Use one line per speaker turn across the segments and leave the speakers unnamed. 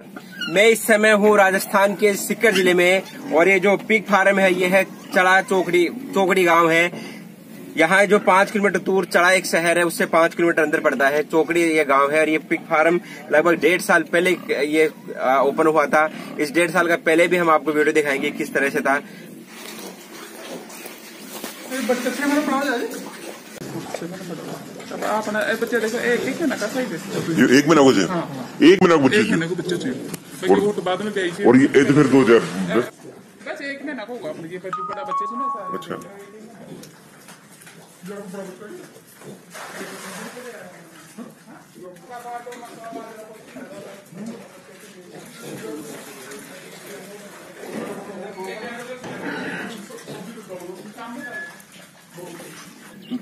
मैं इस समय हूँ राजस्थान के सिक्कर ज़िले में, और ये जो पिग फार्म है, ये है चढ़ा चौकड़ी चौकड़ी गाँव है। यहाँ जो पाँच किलोमीटर दूर चढ़ा एक शहर है, उससे पाँच किलोमीटर अंदर पड़ता है। चौकड़ी ये गाँव है, और ये पिग फार्म लगभग डेढ़ साल पहले ये ओपन हुआ था। इस डेढ़ साल का पहले भी हम आपको वीडियो दिखाएँगे किस तरह से था।
ए बच्चे देखो एक एक महीना का सही दे।
ये एक महीना को चाहिए
हाँ, हाँ।
एक महीना को चाहिए
बच्चे चाहिए
और-
वो तो बाद में गई
और ये तो फिर दो हज़ार
बस। एक महीना को होगा अपने ये पर बड़ा बच्चे से ना सारे
अच्छा।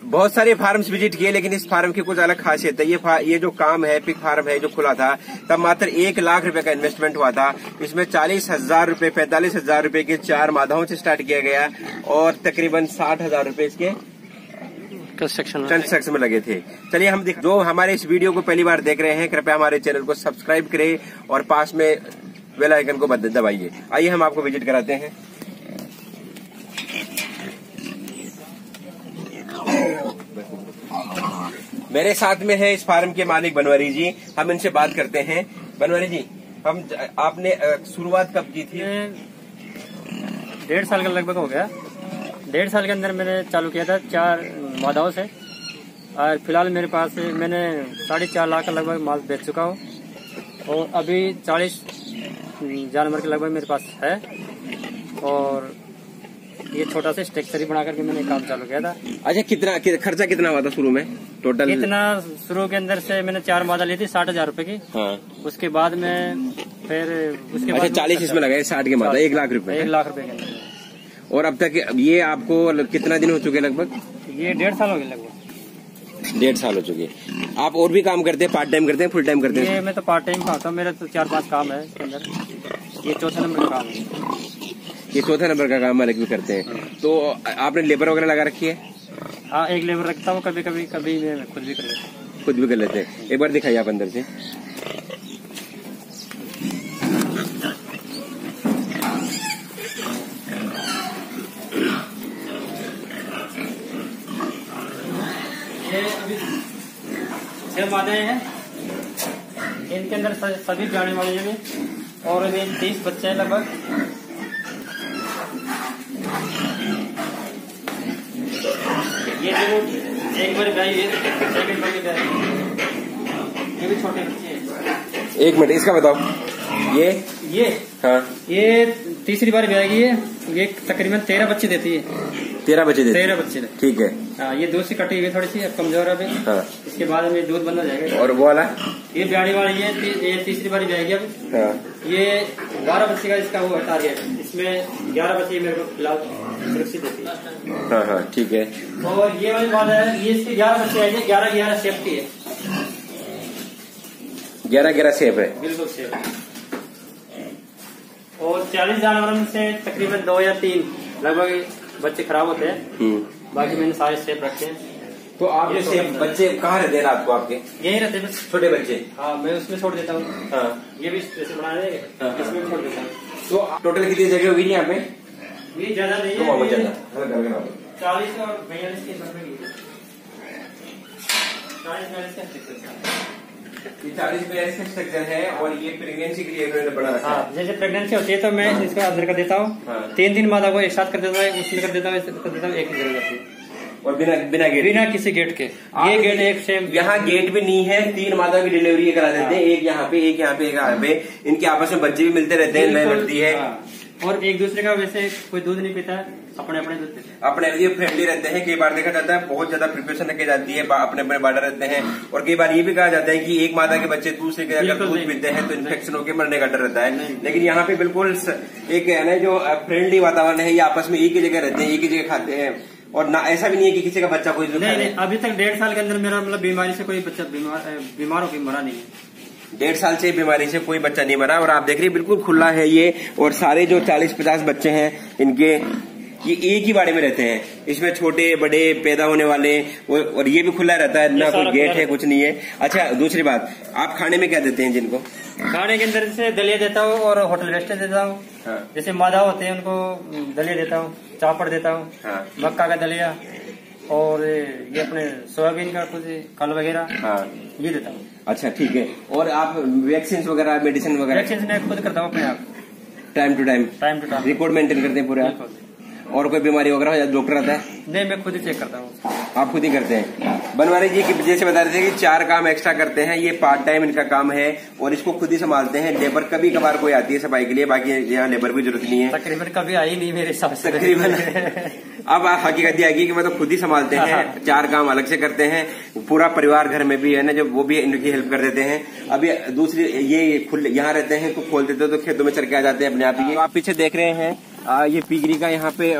बहुत सारे फार्म्स विज़िट किए लेकिन इस फार्म की कुछ अलग खासियत है। ये ये जो काम है पिक फार्म है जो खुला था तब मात्र एक लाख रुपए का इन्वेस्टमेंट हुआ था। इसमें चालीस हज़ार रूपए पैंतालीस हज़ार रूपए के चार माधाओं से स्टार्ट किया गया और तकरीबन साठ हज़ार रूपए इसके
कंस्ट्रक्शन
कंस्ट्रक्शन में लगे थे। चलिए हम देख जो हमारे इस वीडियो को पहली बार देख रहे हैं कृपया हमारे चैनल को सब्सक्राइब करें और पास में बेल आइकन को दबाइए। आइए हम आपको विज़िट कराते हैं। मेरे साथ में है इस फार्म के मालिक बनवारी जी। हम इनसे बात करते हैं। बनवारी जी, हम आपने शुरुआत कब की थी?
डेढ़ साल का लगभग हो गया। डेढ़ साल के अंदर मैंने चालू किया था, चार मादाओं से। और फ़िलहाल मेरे पास मैंने साढ़े चार लाख का लगभग माल बेच चुका हूँ। और अभी चालीस जानवर के लगभग मेरे पास है। और ये छोटा सा स्ट्रक्चर ही बना करके मैंने काम चालू किया था।
अच्छा कितना कि, खर्चा कितना हुआ था शुरू में? टोटल
इतना शुरू के अंदर से मैंने चार मादा ली थी साठ हज़ार रूपए की।
हाँ।
उसके बाद में फिर उसके
अच्छा
बाद
चालीस इसमें लगाए साठ के मादा एक लाख रुपए
एक लाख रुपए के।
और अब तक ये आपको कितना दिन हो चुके लगभग?
ये डेढ़ साल हो गए लगभग।
डेढ़ साल हो चुके आप और भी काम करते हैं पार्ट टाइम करते हैं फुल टाइम करते हैं?
ये मैं तो पार्ट टाइम खाता हूँ मेरे तो चार पाँच काम है इसके अंदर। ये चौथे नंबर काम है।
ये चौथा नंबर का काम मालिक भी करते हैं। तो आपने लेबर वगैरह लगा रखी है?
हाँ एक लेबर रखता हूँ कभी कभी कभी मैं खुद भी कर लेता हूँ।
खुद भी कर लेते हैं। एक बार दिखाइए आप अंदर से।
छह हैं। इनके अंदर सभी जाने वाले हैं। और अभी तीस बच्चे हैं लगभग। एक बार गाय है सेकंड बार गाय ये भी छोटे बच्चे
एक मिनट इसका बताओ। ये?
ये?
हाँ।
ये तीसरी बार ब्याएगी है। ये तकरीबन तेरह बच्चे देती है।
तेरह बच्चे दे
तेरह बच्चे
ठीक है।
है। हाँ, ये दूध से कटी हुई थोड़ी सी अब कमज़ोर है अभी।
हाँ।
इसके बाद में दूध बंद हो जाएगा।
और वो वाला?
ये ब्याड़ी वाली है ये तीसरी बारी ब्याएगी अब
हाँ।
ये बारह बच्चे का इसका वो टारगेट इसमें ग्यारह बच्चे मेरे को फ़िलहाल सुरक्षित देती है।
हाँ हाँ ठीक है।
और ये वाली बात है ये इसके ग्यारह बच्चे आएँगे ग्यारह ग्यारह सेफ्टी है।
ग्यारह ग्यारह सेफ़ है।
बिल्कुल सेफ़ और चालीस जानवरों में से तकरीबन दो या तीन लगभग बच्चे खराब होते हैं।
हम्म।
बाकी मैंने सारे सेफ़ रखे हैं।
तो आप ये सेफ़ बच्चे कहाँ रहते हैं रात को आपके?
यही रहते हैं
छोटे बच्चे।
हाँ मैं उसमें छोड़ देता हूँ।
हाँ।
ये भी जैसे बना देंगे
हाँ।
इसमें भी छोड़ देता हूँ।
तो टोटल कितनी जगह होगी यहाँ पे?
ये ज़्यादा नहीं
तो
है। चालीस और बयालीस के चालीस बयालीस का
ये चालीस बयालीस का स्ट्रक्चर है और ये प्रेगनेंसी के लिए इन्होंने बना रखा
हाँ
है।
जैसे प्रेगनेंसी होती है तो मैं इसको अंदर कर देता
हाँ।
हूँ। तीन दिन मादा को एक साथ कर देता हूँ उसमें कर देता हूँ कर देता हूँ एक ही
और बिना बिना गेट
बिना किसी गेट के। ये गेट एक सेम
यहाँ गेट भी नहीं है तीन माता की डिलीवरी करा देते हैं। एक यहाँ पे एक यहाँ पे एक यहाँ पे। इनके आपस में बच्चे भी मिलते रहते हैं बढ़ती है।
हाँ। और एक दूसरे का वैसे कोई दूध नहीं पीता। है अपने अपने हैं।
अपने लिए फ्रेंडली रहते हैं। कई बार देखा जाता है बहुत ज़्यादा प्रिपरेशन रखी जाती है अपने अपने बार्डर रहते हैं। और कई बार ये भी कहा जाता है कि एक माता के बच्चे दूसरे के अगर दूध पीते हैं तो इन्फेक्शन होकर मरने का डर रहता है। लेकिन यहाँ पे बिल्कुल एक है ना जो फ्रेंडली वातावरण है ये आपस में एक ही जगह रहते हैं एक ही जगह खाते हैं। और ना ऐसा भी नहीं है कि किसी का बच्चा कोई
नहीं नहीं अभी तक डेढ़ साल के अंदर मेरा मतलब बीमारी से कोई बच्चा बीमार बीमार होकर मरा नहीं है।
डेढ़ साल से बीमारी से कोई बच्चा नहीं मरा। और आप देख रहे हैं बिल्कुल खुला है ये। और सारे जो चालीस पचास बच्चे हैं इनके ये एक ही बाड़े में रहते हैं। इसमें छोटे बड़े पैदा होने वाले और, ये भी खुला रहता है ना कोई गेट है कुछ नहीं है। अच्छा दूसरी बात आप खाने में क्या देते हैं जिनको?
खाने के अंदर जैसे दलिया देता हूँ और होटल वेस्टेज देता हूँ।
हाँ।
जैसे मादा होते हैं उनको दलिया देता हूँ चापड़ देता हूँ
हाँ।
मक्का का दलिया और ये अपने सोयाबीन का कुछ कल वगैरह
हाँ।
ये देता हूँ।
अच्छा ठीक है। और आप वैक्सीन वगैरह मेडिसिन वगैरह?
वैक्सीन मैं खुद करता हूँ अपने आप।
Time to time
time to time
record maintain करते हैं पूरे। और कोई बीमारी वगैरह हो जाए डॉक्टर आता है?
नहीं मैं खुद ही चेक करता हूँ।
आप खुद ही करते हैं? बनवारी जी की जैसे बता रहे थे कि चार काम एक्स्ट्रा करते हैं ये पार्ट टाइम इनका काम है और इसको खुद ही संभालते हैं। लेबर कभी कभार कोई आती है सफ़ाई के लिए बाकी यहाँ लेबर की ज़रूरत नहीं है।
तकरीबन कभी आई नहीं मेरे हिसाब से।
तकरीबन। अब हकीकत ये आएगी कि मतलब खुद ही संभालते हैं चार काम अलग से करते हैं पूरा परिवार घर में भी है ना जो वो भी इनकी हेल्प कर देते हैं। अभी दूसरी ये खुले यहाँ रहते हैं तो खोल देते हैं तो खेतों में चल के आ जाते हैं अपने आप ही। आप पीछे देख रहे हैं ये पिगरी का यहाँ पे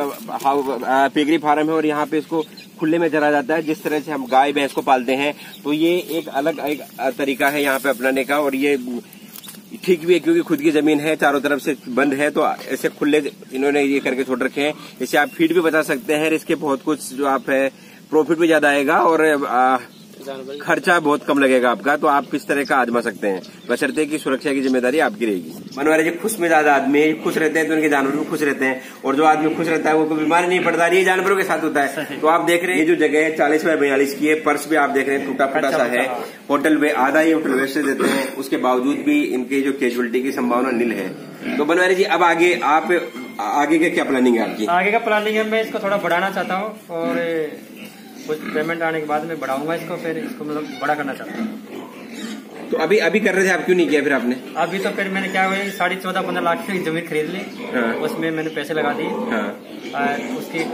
पिगरी फार्म है और यहाँ पे इसको खुले में चला जाता है जिस तरह से हम गाय भैंस को पालते हैं। तो ये एक अलग एक तरीका है यहाँ पे अपनाने का और ये ठीक भी है क्योंकि खुद की ज़मीन है चारों तरफ़ से बंद है तो ऐसे खुले इन्होंने ये करके छोड़ रखे हैं। इससे आप फ़ीड भी बचा सकते हैं इसके बहुत कुछ जो आप है प्रॉफिट भी ज़्यादा आएगा और आ, खर्चा बहुत कम लगेगा आपका तो आप किस तरह का आजमा सकते हैं? बशर्ते की सुरक्षा की ज़िम्मेदारी आपकी रहेगी। मनवारी जी खुश मिजाज आदमी खुश रहते हैं तो उनके जानवर भी खुश रहते हैं और जो आदमी खुश रहता है वो कोई बीमारी नहीं पड़ता ये जानवरों के साथ होता है। तो आप देख रहे हैं ये जो जगह है चालीस बाय बयालीस की है पर्स भी आप देख रहे हैं टूटा फूटा सा है। होटल में आधा ही होटल वेस्ट देते हैं उसके बावजूद भी इनकी जो कैजुअलिटी की संभावना नील है। तो बनवारी जी अब आगे आप आगे का क्या प्लानिंग है आपकी?
आगे का प्लानिंग है मैं इसको थोड़ा बढ़ाना चाहता हूँ और कुछ पेमेंट आने के बाद मैं बढ़ाऊँगा इसको फिर इसको मतलब बड़ा करना चाहता हूँ।
तो अभी अभी कर रहे थे आप? क्यों नहीं किया फिर आपने?
अभी तो फिर मैंने क्या हुआ साढ़े चौदह पंद्रह लाख की ज़मीन खरीद ली।
हाँ।
उसमें मैंने पैसे लगा दिए।
हाँ।
और उसकी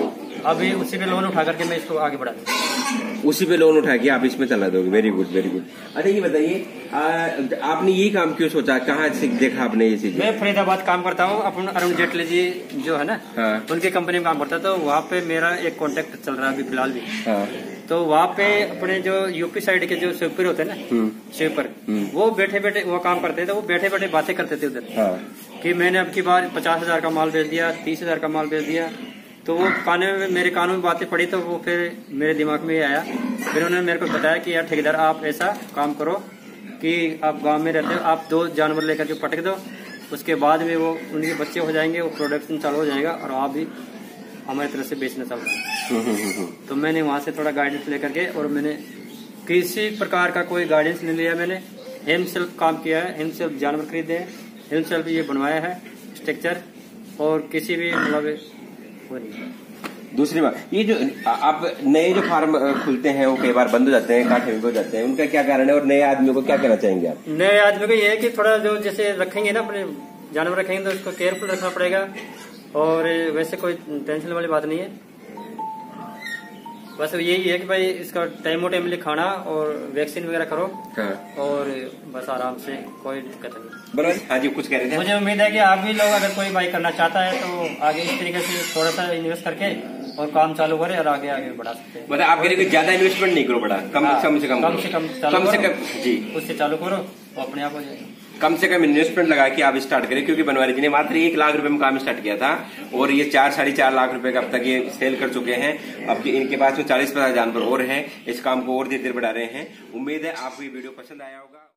अभी उसी पे लोन उठा करके मैं इसको आगे बढ़ा दूँ।
उसी पे लोन उठा के आप इसमें चला दोगे। वेरी गुड वेरी गुड अच्छा ये बताइए आपने यही काम क्यों सोचा? कहाँ से देखा आपने ये चीज़?
मैं फरीदाबाद काम करता हूँ अपन अरुण जेटली जी जो है ना
हाँ।
उनकी कंपनी में काम करता तो वहाँ पे मेरा एक कांटेक्ट चल रहा है अभी फ़िलहाल भी।
हाँ।
तो वहाँ पे अपने जो यूपी साइड के जो स्वीपर होते हैं ना
हम्म,
स्वीपर
हम्म।
वो बैठे बैठे वो काम करते थे वो बैठे बैठे बातें करते थे उधर।
हाँ।
कि मैंने अब की बार पचास हज़ार का माल बेच दिया तीस हज़ार का माल बेच दिया तो वो कानों में मेरे कानों में बातें पड़ी तो वो फिर मेरे दिमाग में ये आया। फिर उन्होंने मेरे को बताया कि यार ठेकेदार आप ऐसा काम करो कि आप गाँव में रहते हो आप दो जानवर लेकर के पटक दो उसके बाद में वो उनके बच्चे हो जाएँगे वो प्रोडक्शन चालू हो जाएगा और आप भी हमारी तरफ़ से बेचना चालू करें। तो मैंने वहाँ से थोड़ा गाइडेंस लेकर के और मैंने किसी प्रकार का कोई गाइडेंस नहीं लिया मैंने। हेम सेल्फ काम किया है हेम सेल्फ जानवर खरीदे हैं हेम सेल्फ ये बनवाया है स्ट्रक्चर और किसी भी मतलब
दूसरी बात, ये जो आप नए जो फार्म खुलते हैं, वो कई बार बंद हो जाते हैं काठे हो जाते हैं, उनका क्या कारण है और नए आदमी को क्या कहना चाहेंगे आप?
नए आदमी को ये है कि थोड़ा जो जैसे रखेंगे ना, अपने जानवर रखेंगे तो उसको केयरफुल रखना पड़ेगा, और वैसे कोई टेंशन वाली बात नहीं है। बस यही है कि भाई इसका टाइमो टाइमली खाना और वैक्सीन वगैरह करो
हाँ।
और बस आराम से कोई दिक्कत नहीं।
बराबर हाँ जी कुछ कह रहे थे?
मुझे उम्मीद है कि आप भी लोग अगर कोई बाई करना चाहता है तो आगे इस तरीके से थोड़ा सा इन्वेस्ट करके और काम चालू करे और आगे आगे बढ़ा सकते हैं।
मतलब आपके लिए ज़्यादा इन्वेस्टमेंट नहीं करो बड़ा। कम
हाँ,
से कम
कम से कम
कम से कम जी।
उससे चालू करो तो अपने आप हो जाएगा।
कम से कम इन्वेस्टमेंट लगा के आप स्टार्ट करें, क्योंकि बनवारी जी ने मात्र एक लाख रुपए में काम स्टार्ट किया था, और ये चार, साढ़े चार लाख रुपए का अब तक ये सेल कर चुके हैं। अब इनके पास में चालीस पचास जानवर और हैं, इस काम को और धीरे धीरे बढ़ा रहे हैं। उम्मीद है आपको ये वीडियो पसंद आया होगा।